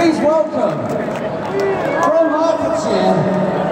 Please welcome from Hertfordshire,